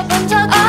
알아본 적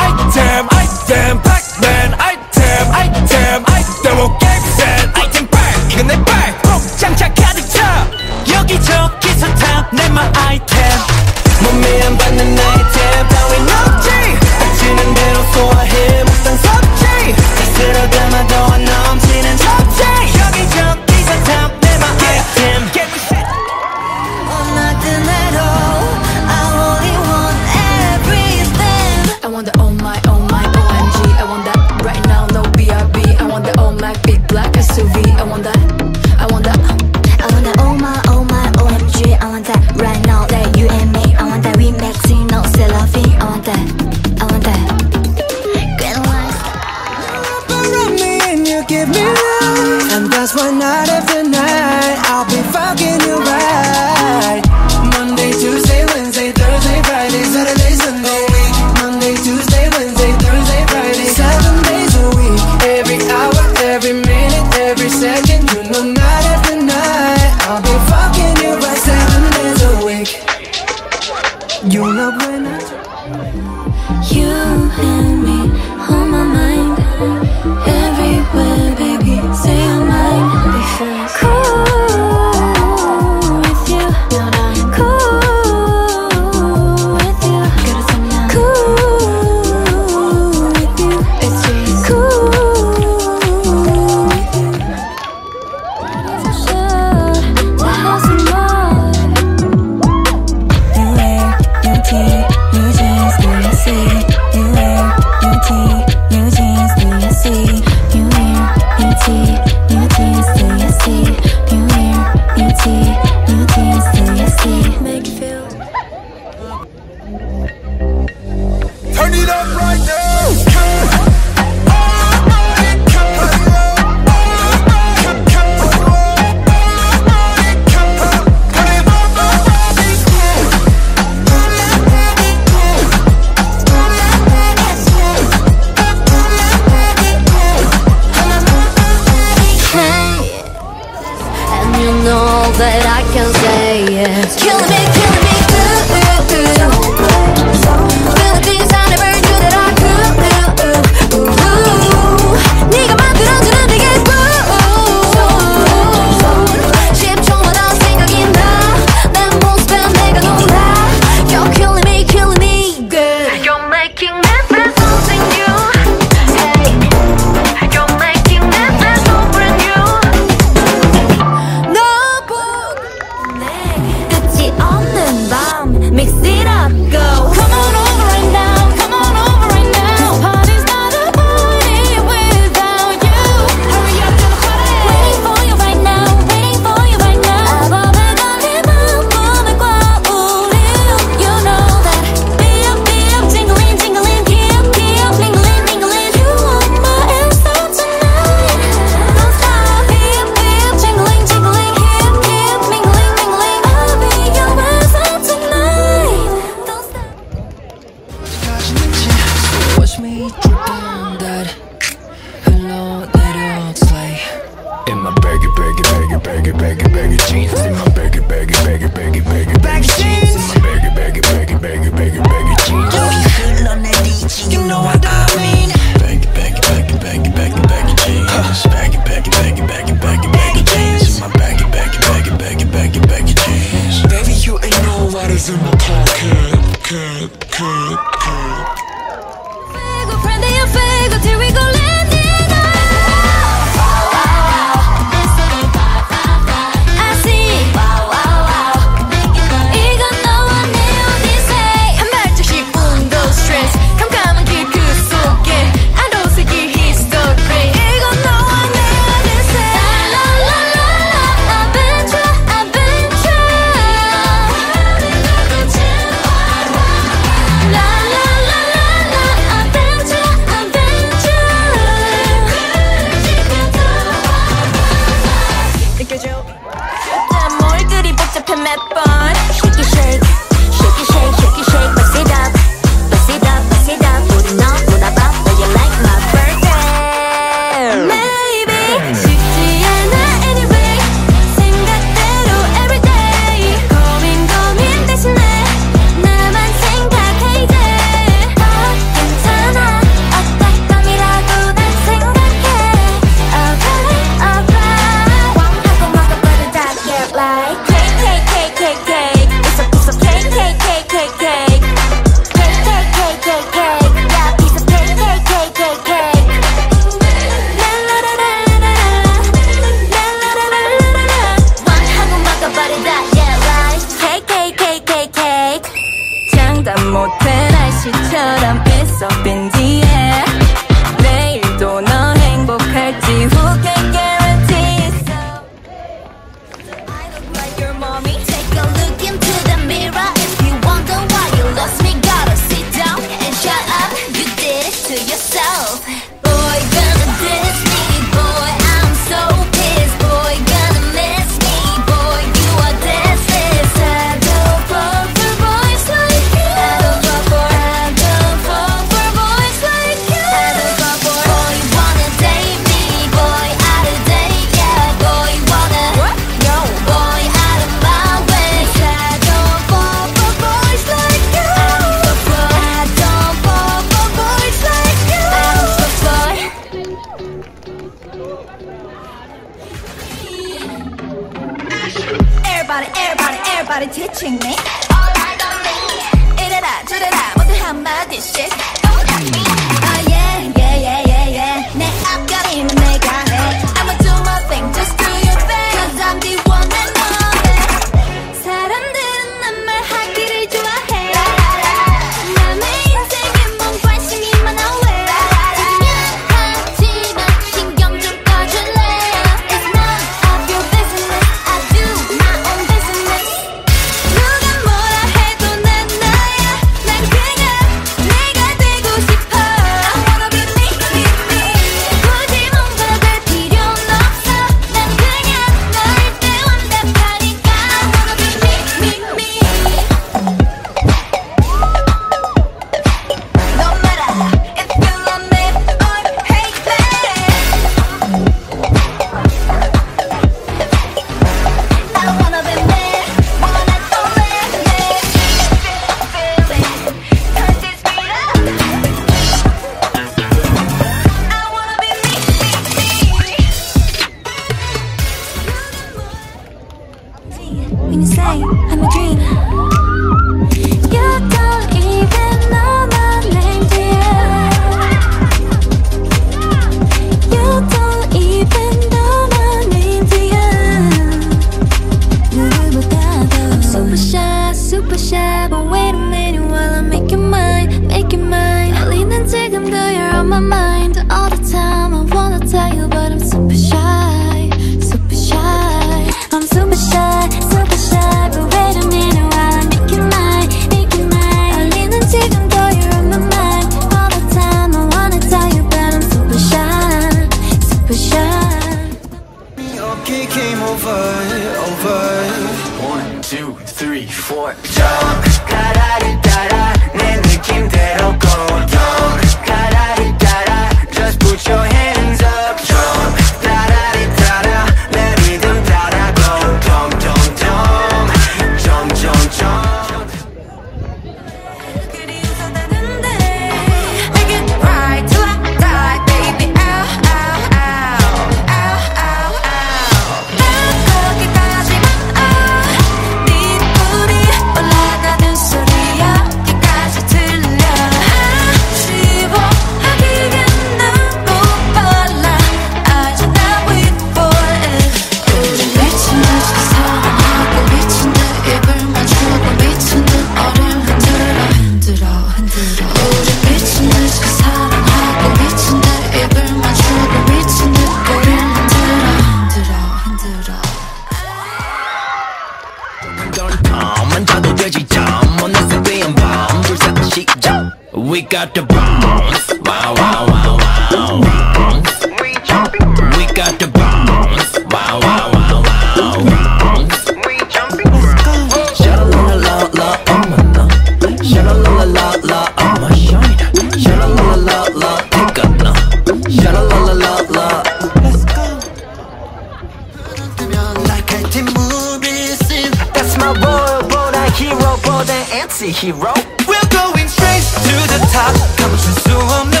hero, more than anti-hero. We're going straight to the top. 가보실 수 없는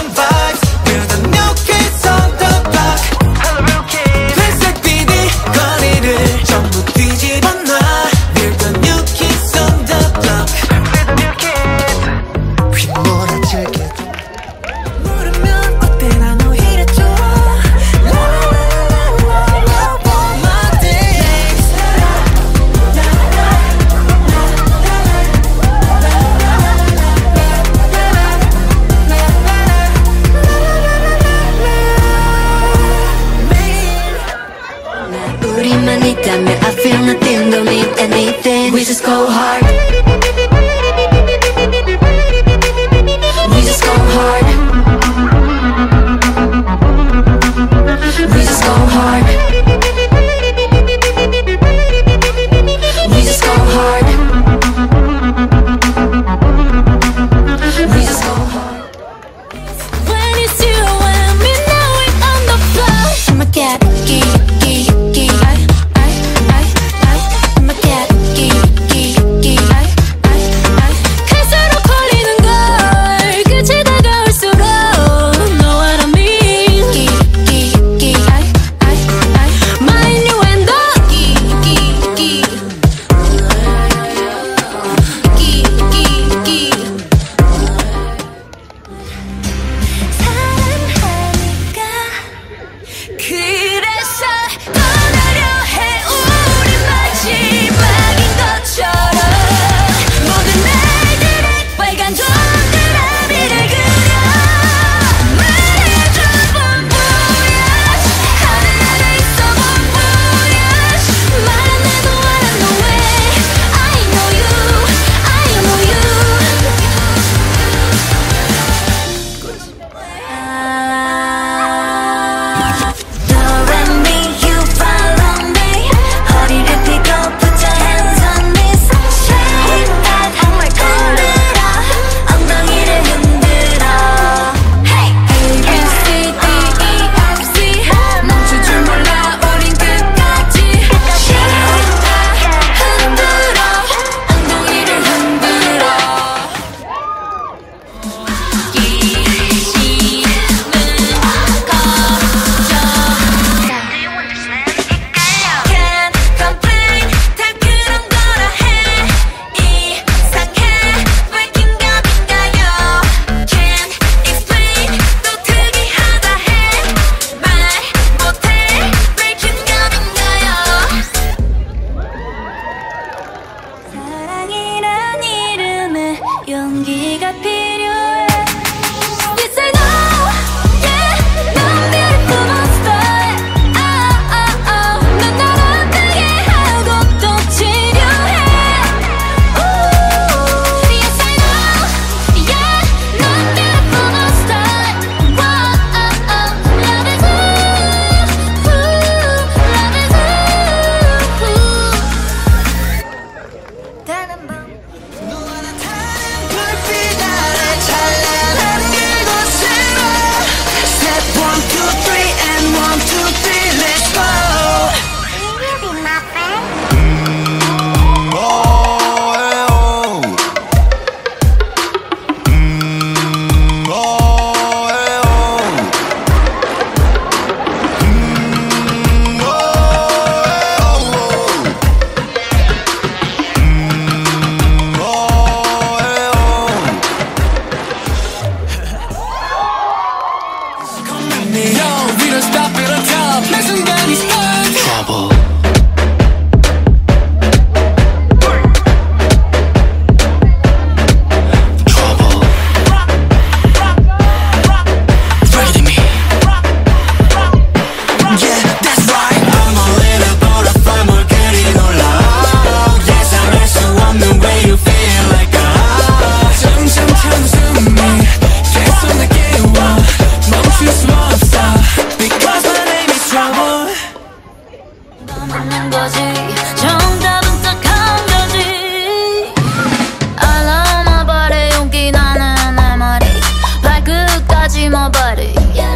Yeah,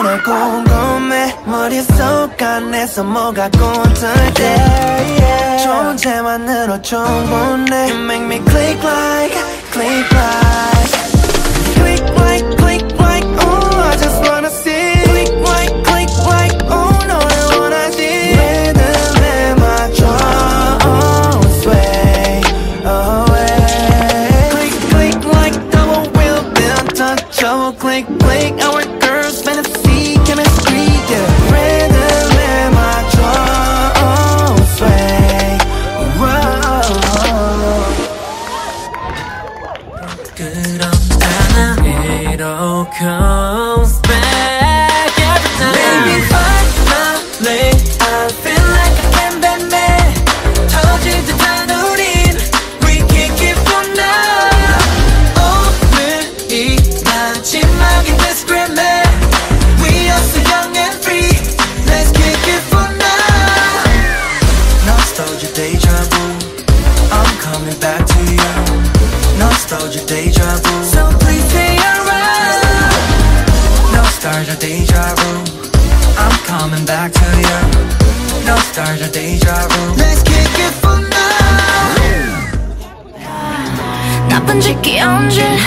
너를 궁금해 머릿속 안에서 뭐가 꿈틀 때 yeah. 좋은 채만으로 충분해 You make me click like, click like Click like deja vu Let's kick it for now 나쁜 짓 귀여운 짓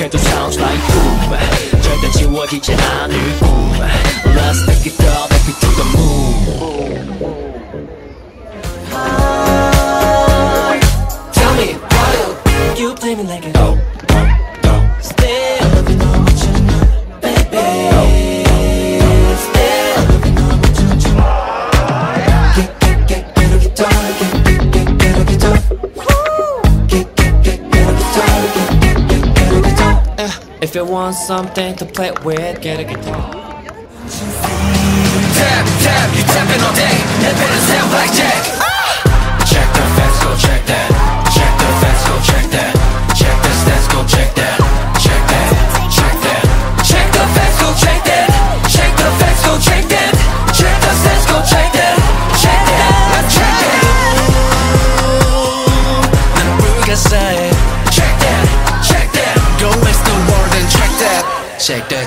해도 sounds like boom. 절대 지워지지 않을 꿈 Let's take it up, baby to the moon. Tell me, why do you play me like a want something to play with, get a guitar. Tap, tap, you tapping all day. 내 배는 sound like Jack. Check the facts, go check that. Check the facts, go check that. Check the stats, go check that.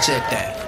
check that.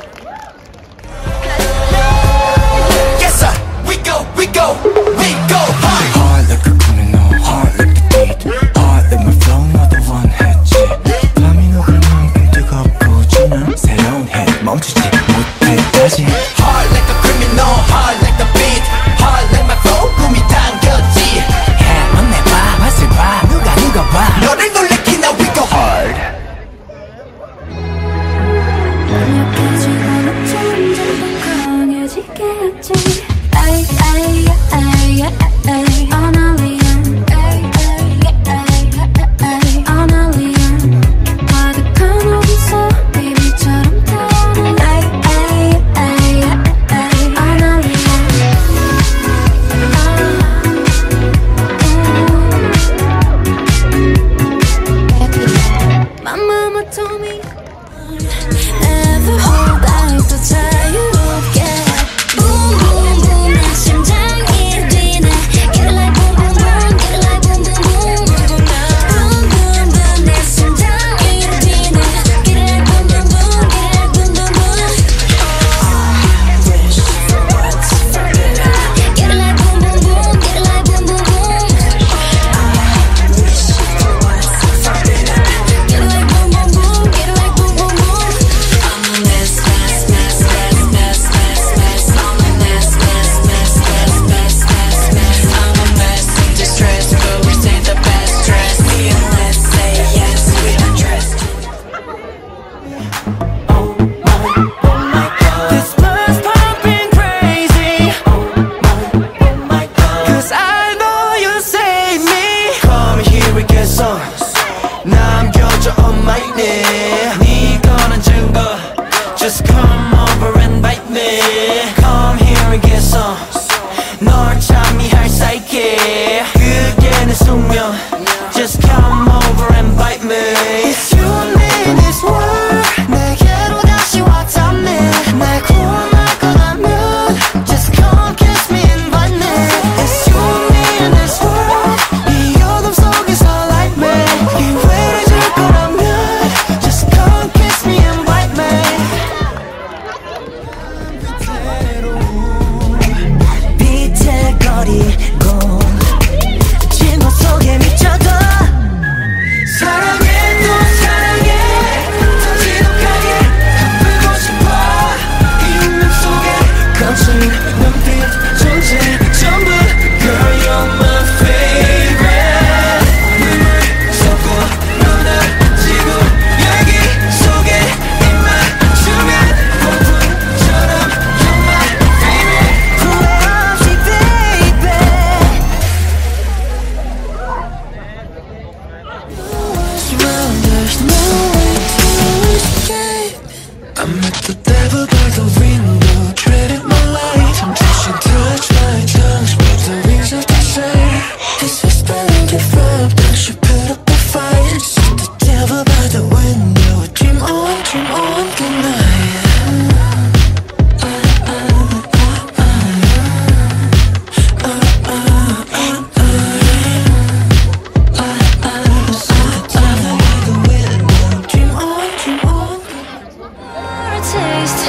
taste,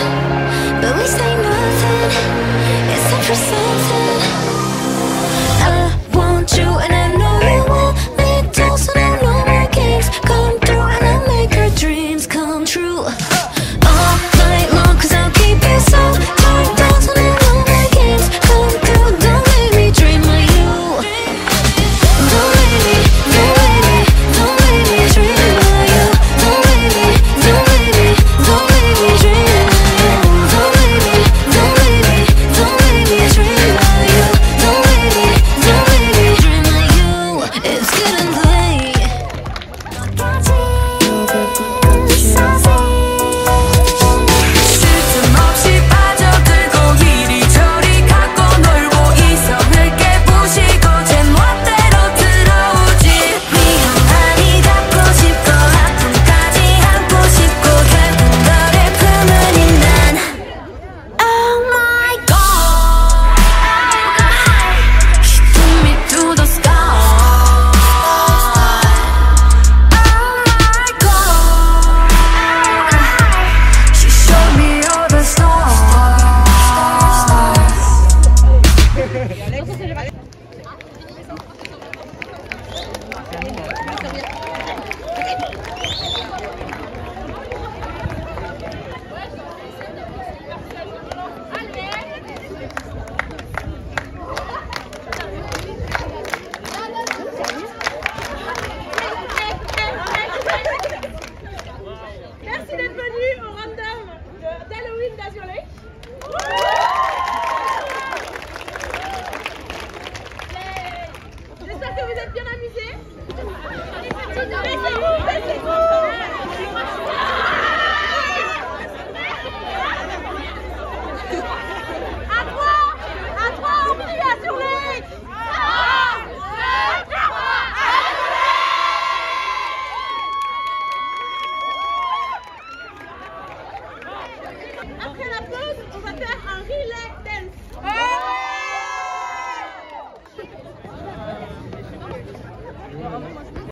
but we say nothing. It's a for